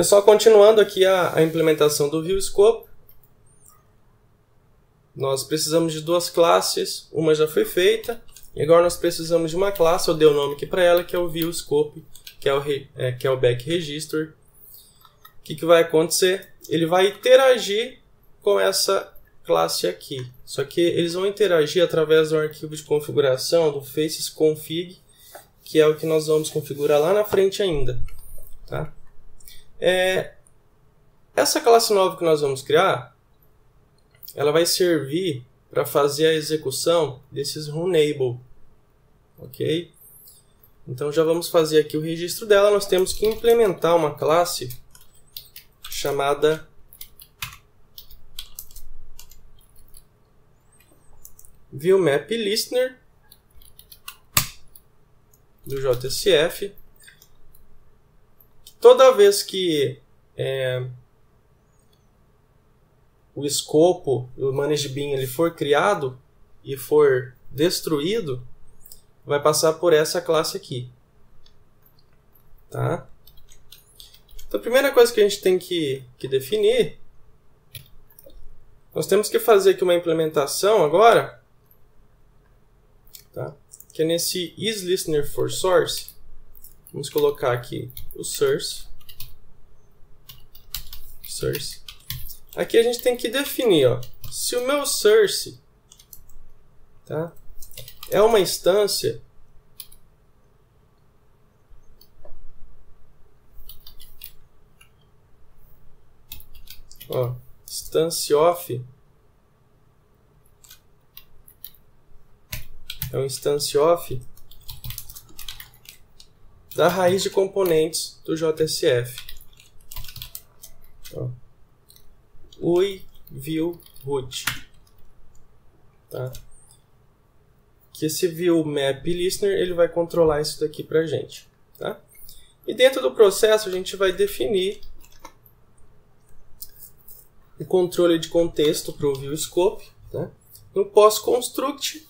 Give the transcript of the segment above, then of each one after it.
Pessoal, continuando aqui a, a implementação do ViewScope, nós precisamos de duas classes, uma já foi feita, e agora nós precisamos de uma classe, eu dei o nome aqui para ela, que é o ViewScope, que é o, é, que é o Back Register. O que, que vai acontecer? Ele vai interagir com essa classe aqui. Só que eles vão interagir através do arquivo de configuração do facesconfig, que é o que nós vamos configurar lá na frente ainda. Tá? É, essa classe nova que nós vamos criar, ela vai servir para fazer a execução desses runable, ok? Então já vamos fazer aqui o registro dela. Nós temos que implementar uma classe chamada ViewMapListener do JSF. Toda vez que é, o escopo, o ManageBean, ele for criado e for destruído, vai passar por essa classe aqui. Tá? Então, a primeira coisa que a gente tem que, que definir, nós temos que fazer aqui uma implementação agora, tá? que é nesse isListenerForSource. Vamos colocar aqui o source. source. Aqui a gente tem que definir, ó, se o meu source tá, é uma instância ó, instance of é um instance of da raiz de componentes do JSF. Ó. UI view root. Tá? Que esse view map listener ele vai controlar isso daqui pra gente. Tá? E dentro do processo a gente vai definir o controle de contexto para o view scope, né? no pós-construct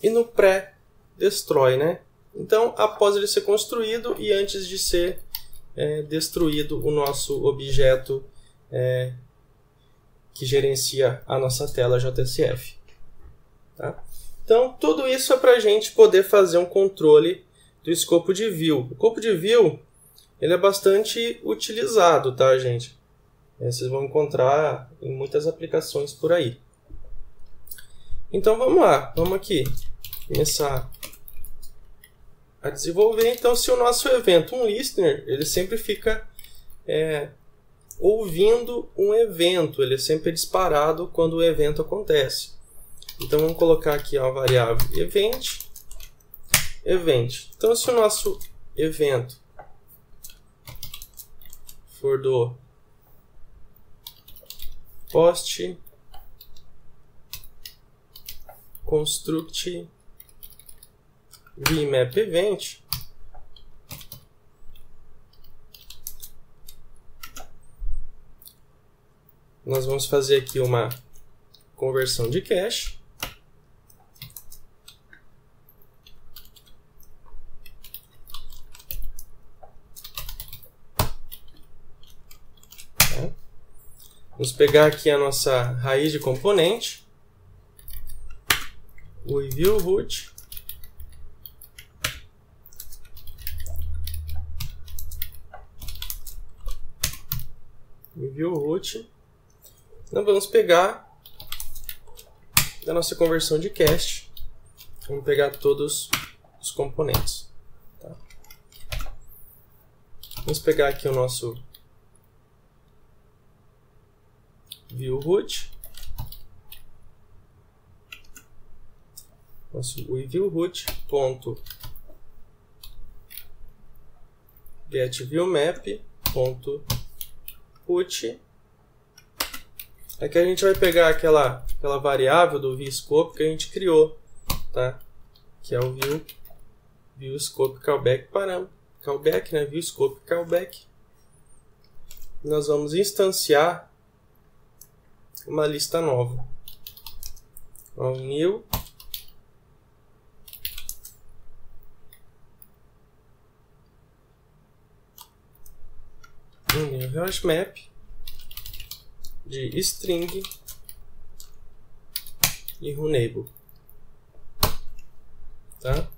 e no pré-destroy. Né? Então, após ele ser construído e antes de ser é, destruído o nosso objeto é, que gerencia a nossa tela JSF. Tá? Então, tudo isso é para a gente poder fazer um controle do escopo de view. O escopo de view ele é bastante utilizado, tá, gente? É, vocês vão encontrar em muitas aplicações por aí. Então, vamos lá. Vamos aqui começar a desenvolver. Então, se o nosso evento, um listener, ele sempre fica é, ouvindo um evento, ele é sempre disparado quando o evento acontece. Então vamos colocar aqui a variável event, event. Então se o nosso evento for do post construct vmap event nós vamos fazer aqui uma conversão de cache. Tá? Vamos pegar aqui a nossa raiz de componente, o view root, view root então vamos pegar da nossa conversão de cast, vamos pegar todos os componentes. Tá? Vamos pegar aqui o nosso view root, nosso view root ponto get view map ponto put Aqui a gente vai pegar aquela, aquela variável do ViewScope que a gente criou, tá? Que é o view, ViewScope callback parâmetro, callback, né? ViewScope callback. Nós vamos instanciar uma lista nova. Então, new um new hash map de string e runnable. Tá?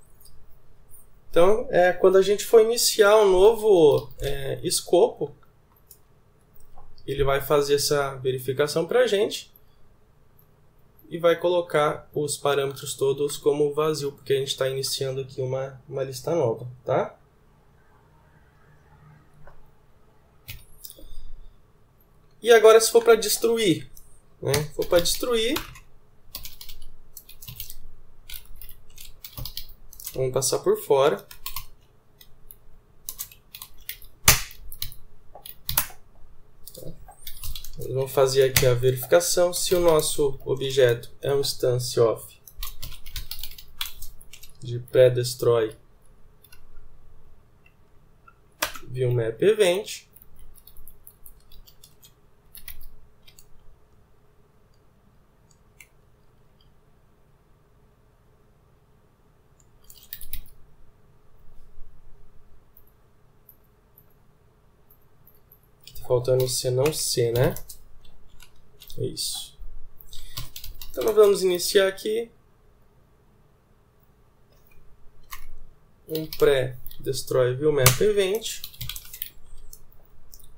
Então, é, quando a gente for iniciar um novo é, escopo, ele vai fazer essa verificação para a gente e vai colocar os parâmetros todos como vazio, porque a gente está iniciando aqui uma, uma lista nova, tá? E agora se for para destruir, né? Se for para destruir, vamos passar por fora. vamos fazer aqui a verificação se o nosso objeto é um instance of de pré-destroy viewMap event faltando C não C, né? É isso. Então nós vamos iniciar aqui um pré destroy viewmap event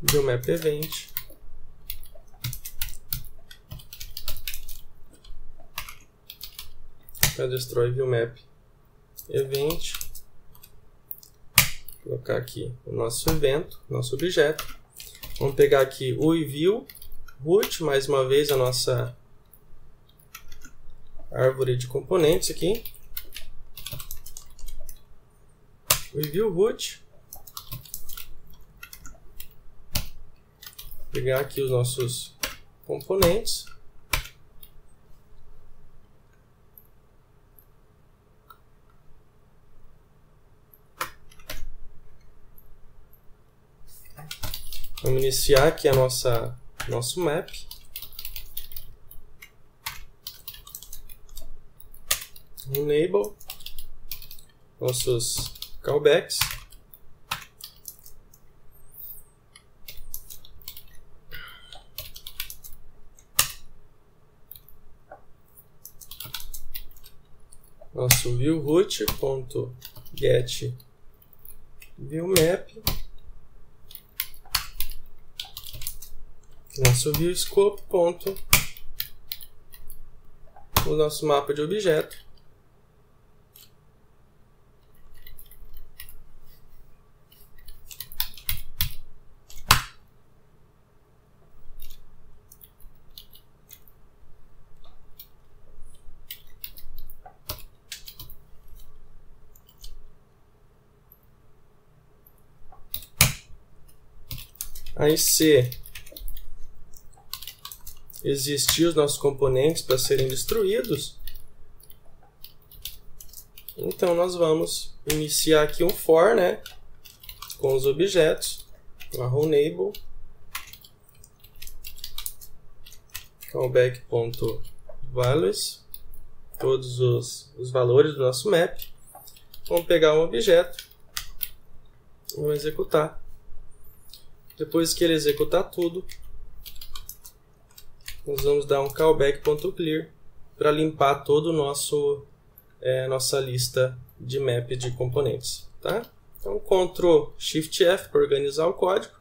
viewmap event para destroy viewmap event colocar aqui o nosso evento, nosso objeto Vamos pegar aqui o view root, mais uma vez a nossa árvore de componentes aqui. Review root. Pegar aqui os nossos componentes. Vamos iniciar aqui a nossa nosso map. Enable nossos callbacks. Nosso viewroot.get viewmap nosso viewScope ponto. O nosso mapa de objeto. Aí C existir os nossos componentes para serem destruídos, então nós vamos iniciar aqui um for, né, com os objetos, marrom enable, callback.values, todos os, os valores do nosso map. Vamos pegar um objeto, vamos executar. Depois que ele executar tudo, nós vamos dar um callback.clear para limpar todo o nosso é, nossa lista de map de componentes, tá? Então Ctrl Shift F para organizar o código.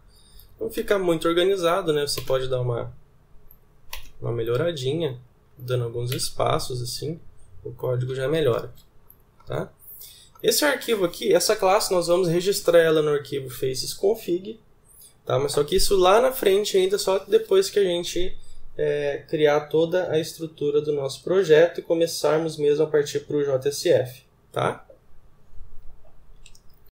Não ficar muito organizado, né? Você pode dar uma uma melhoradinha, dando alguns espaços assim, o código já melhora, tá? Esse arquivo aqui, essa classe nós vamos registrar ela no arquivo facesconfig, tá? Mas só que isso lá na frente ainda só depois que a gente é, criar toda a estrutura do nosso projeto e começarmos mesmo a partir para o JSF, tá?